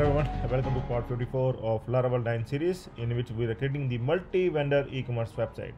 Hello everyone, welcome to part 54 of Laravel 9 series in which we are creating the multi-vendor e-commerce website.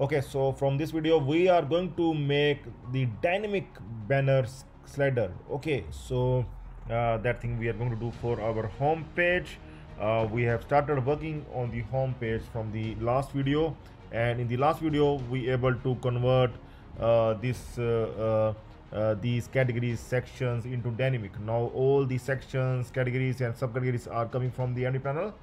Okay, so from this video we are going to make the dynamic banner slider. Okay, so uh, that thing we are going to do for our home page. Uh, we have started working on the home page from the last video and in the last video we able to convert uh, this uh, these categories sections into dynamic. Now all the sections categories and subcategories are coming from the admin panel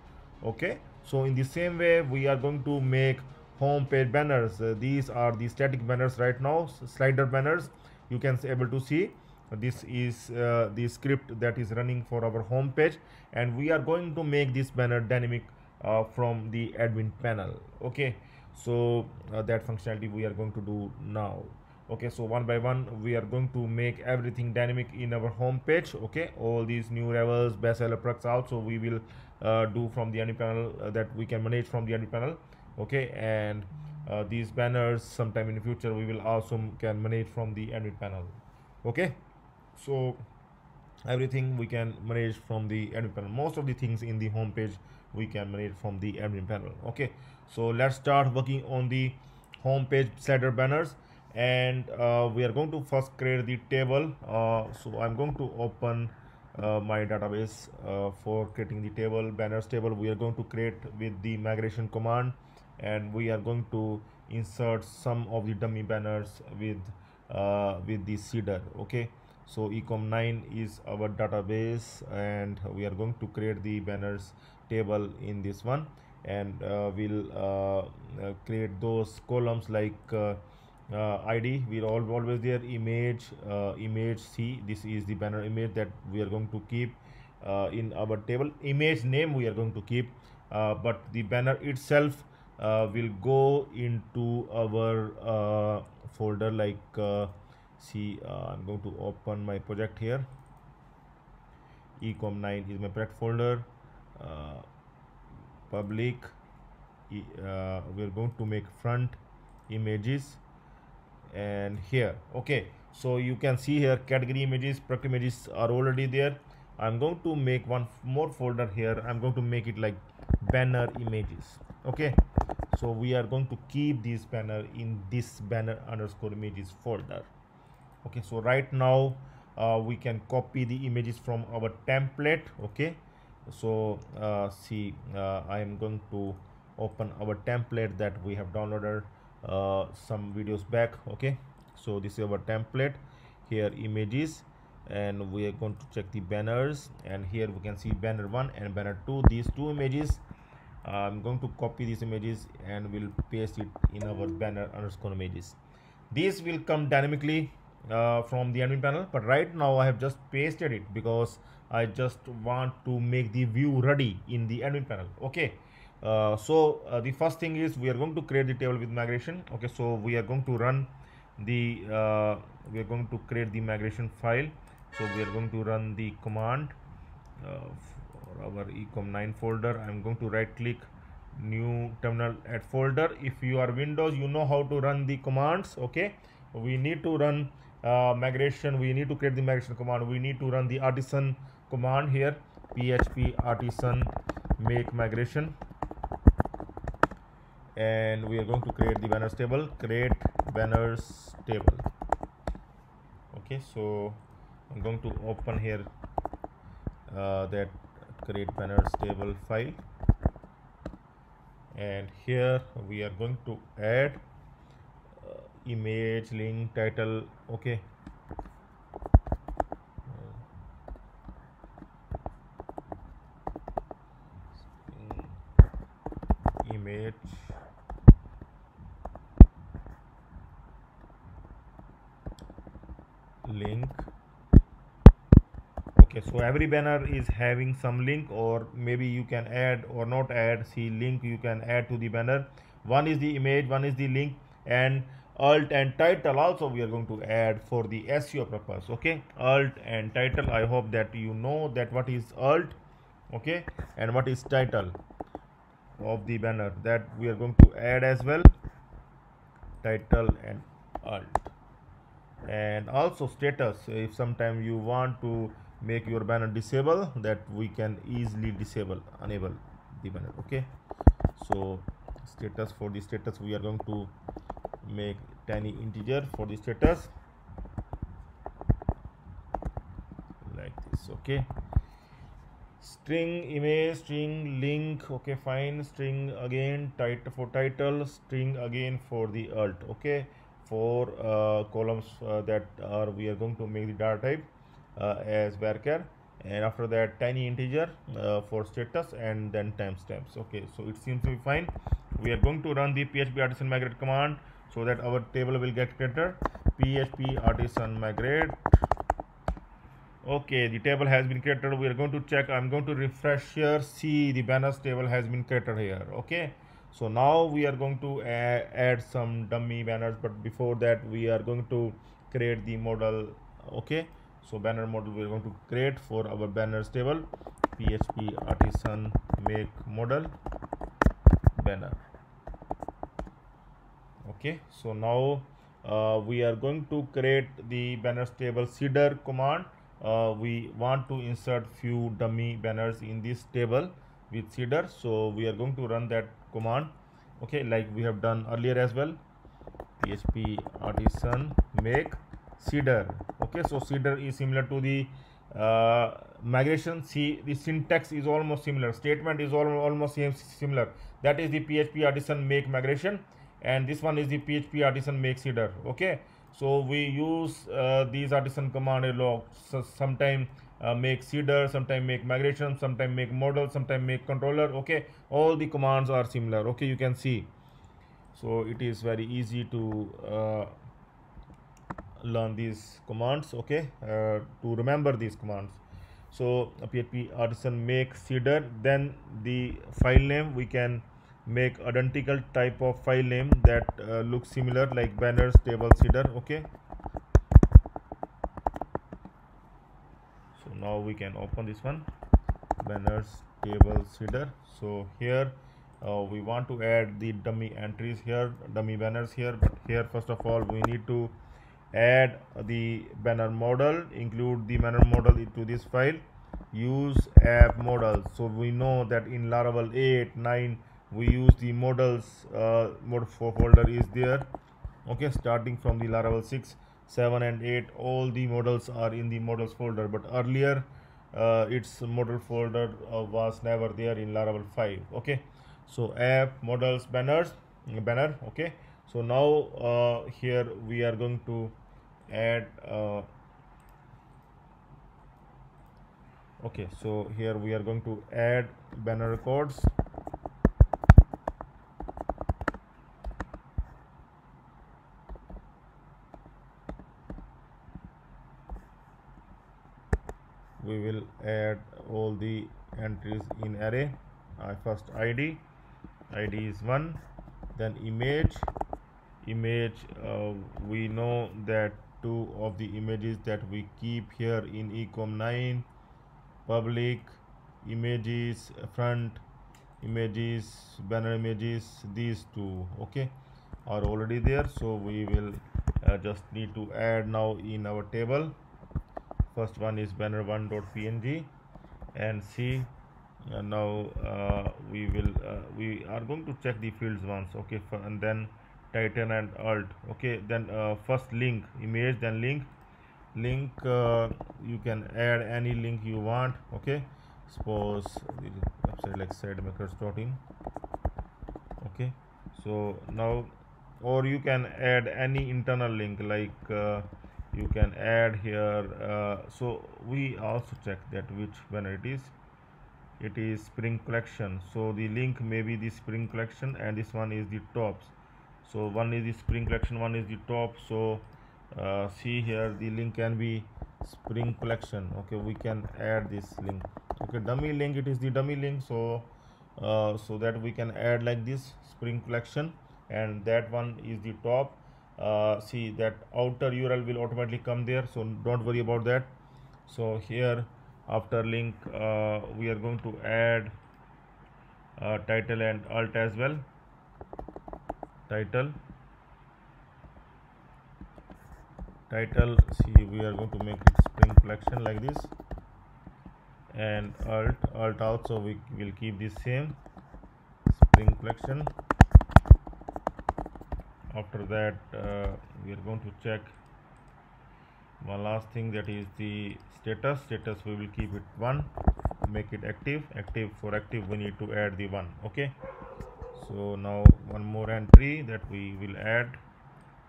okay? So in the same way we are going to make home page banners. Uh, these are the static banners right now slider banners. You can able to see this is uh, the script that is running for our home page. And we are going to make this banner dynamic uh, from the admin panel okay? So uh, that functionality we are going to do now okay so one by one we are going to make everything dynamic in our home page okay? All these new levels bestseller products also we will uh, do from the admin panel uh, that we can manage from the admin panel okay? And uh, these banners sometime in the future we will also can manage from the admin panel okay? So everything we can manage from the admin panel. Most of the things in the home page we can manage from the admin panel okay? So let's start working on the home page slider banners and uh, we are going to first create the table. Uh, so i'm going to open uh, my database uh, for creating the table banners table. We are going to create with the migration command and we are going to insert some of the dummy banners with uh, with the seeder okay? So ecom 9 is our database and we are going to create the banners table in this one. And uh, we'll create those columns like id will all always there image uh, image c this is the banner image that we are going to keep uh, in our table. Image name we are going to keep uh, but the banner itself uh, will go into our uh, folder like see i'm going to open my project here. Ecom 9 is my project folder. Public we are going to make front images and here. Okay so you can see here category images product images are already there. I'm going to make one more folder here. I'm going to make it like banner images. Okay so we are going to keep this banner in this banner underscore images folder. Okay so right now uh, we can copy the images from our template. Okay so uh, see uh, i am going to open our template that we have downloaded uh, some videos back okay? So this is our template. Here images. And we are going to check the banners. And here we can see banner 1 and banner 2 these two images. I'm going to copy these images and we'll paste it in our banner underscore images. These will come dynamically uh, from the admin panel. But right now i have just pasted it because i just want to make the view ready in the admin panel okay uh, so uh, the first thing is we are going to create the table with migration. Okay so we are going to run the uh, we are going to create the migration file. So we are going to run the command uh, for our ecom 9 folder. I'm going to right click new terminal at folder. If you are windows you know how to run the commands. Okay we need to run uh, migration. We need to create the migration command. We need to run the artisan command here. Php artisan make migration and we are going to create the banners table. Create banners table. Okay so i'm going to open here uh, that create banners table file. And here we are going to add uh, image link title. Okay image link okay so every banner is having some link or maybe you can add or not add see link you can add to the banner. One is the image one is the link and alt and title also we are going to add for the seo purpose okay? Alt and title i hope that you know that what is alt okay? And what is title of the banner that we are going to add as well. Title and alt. And also status if sometime you want to make your banner disable that we can easily disable enable the banner okay? So status for the status we are going to make tiny integer for the status. Like this okay? String image string link okay fine. String again title for title. String again for the alt okay? For uh, columns uh, that are we are going to make the data type as varchar and after that tiny integer uh, for status and then timestamps. Okay so it seems to be fine. We are going to run the php artisan migrate command so that our table will get created. Php artisan migrate. Okay the table has been created. We are going to check. I'm going to refresh here. See the banners table has been created here. Okay so now we are going to add, add some dummy banners. But before that we are going to create the model. Okay so banner model we are going to create for our banners table. Php artisan make model banner. Okay so now uh, we are going to create the banners table seeder command. Uh, we want to insert few dummy banners in this table with seeder. So we are going to run that command. Okay like we have done earlier as well. Php artisan make seeder okay so seeder is similar to the uh, migration. See the syntax is almost similar. Statement is al almost same similar. That is the php artisan make migration and this one is the php artisan make seeder okay so we use uh, these artisan command a lot. So sometime uh, make seeder sometime make migration sometime make model sometime make controller. Okay all the commands are similar. Okay you can see. So it is very easy to uh, learn these commands okay uh, to remember these commands. So php artisan make seeder then the file name we can make identical type of file name that uh, looks similar like banners table seeder okay. So now we can open this one banners table seeder so here uh, we want to add the dummy entries here dummy banners here. But here first of all we need to add the banner model include the banner model into this file. Use app model. So we know that in laravel 8 9 we use the models uh, folder is there. Okay starting from the laravel 6 7 and 8 all the models are in the models folder. But earlier uh, its model folder uh, was never there in laravel 5 okay so app models banners banner. Okay so now uh, here we are going to add uh, okay so here we are going to add banner records. We will add all the entries in array. Uh, first id id is 1 then image. Image uh, we know that two of the images that we keep here in ecom 9 public images front images banner images these two okay are already there. So we will uh, just need to add now in our table. First one is banner1.png and see uh, now uh, we will uh, we are going to check the fields once okay and then title and alt. Okay then uh, first link image then link. Link uh, you can add any link you want okay? Suppose website like sidemakers.in okay? So now or you can add any internal link like uh, you can add here uh, so we also check that which banner it is it is spring collection. So the link may be the spring collection and this one is the tops so one is the spring collection one is the top. So uh, see here the link can be spring collection. Okay we can add this link. Okay dummy link it is the dummy link. So uh, so that we can add like this spring collection. And that one is the top. Uh, see that outer url will automatically come there. So don't worry about that. So here after link uh, we are going to add uh, title and alt as well title. Title see we are going to make it spring collection like this. And alt alt also we will keep the same. Spring collection after that uh, we are going to check one last thing that is the status. Status we will keep it one. Make it active. Active for active we need to add the one okay so now one more entry that we will add.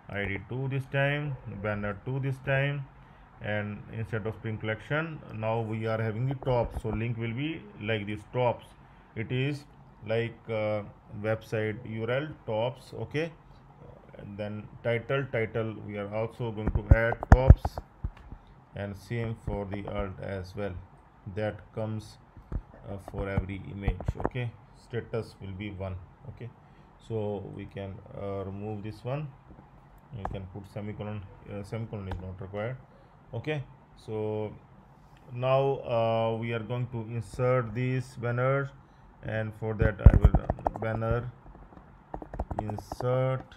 Id 2 this time banner 2 this time and instead of spring collection now we are having the top so link will be like this tops. It is like uh, website url tops okay? And then title title we are also going to add tops and same for the alt as well. That comes uh, for every image okay status will be one okay? So we can uh, remove this one. You can put semicolon uh, semicolon is not required okay? So now uh, we are going to insert these banners and for that I will banner insert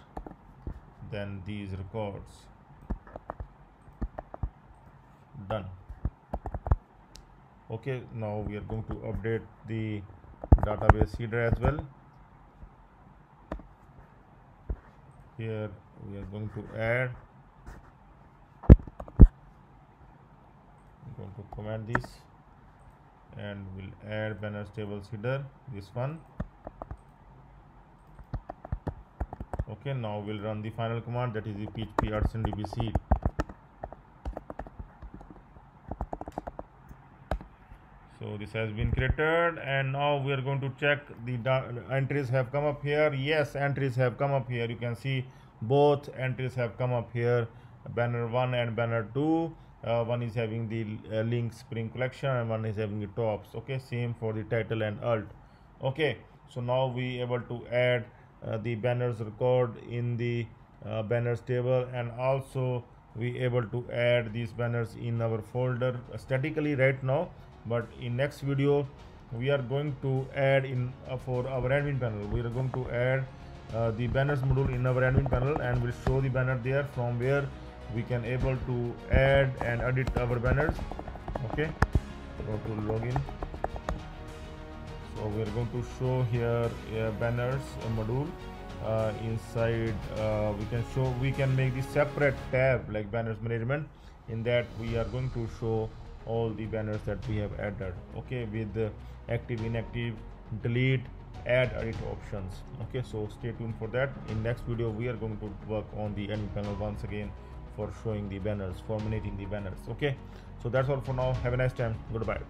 then these records. Done. Okay now we are going to update the database seeder as well. Here we are going to add. I'm going to comment this. And we'll add banners table seeder this one. Okay now we'll run the final command that is the php dbc so this has been created and now we are going to check the entries have come up here. Yes entries have come up here. You can see both entries have come up here. Banner 1 and banner 2 uh, one is having the uh, link spring collection and one is having the tops. Okay same for the title and alt. Okay so now we able to add uh, the banners record in the uh, banners table and also we able to add these banners in our folder statically right now but in next video we are going to add in uh, for our admin panel. We are going to add uh, the banners module in our admin panel and we'll show the banner there from where we can able to add and edit our banners. Okay? Go to login. So we're going to show here uh, banners module. Uh, inside uh, we can show we can make the separate tab like banners management. In that we are going to show all the banners that we have added okay with the active inactive delete add edit options okay. So stay tuned for that. In next video we are going to work on the end panel once again for showing the banners formulating the banners okay. So that's all for now. Have a nice time. Goodbye.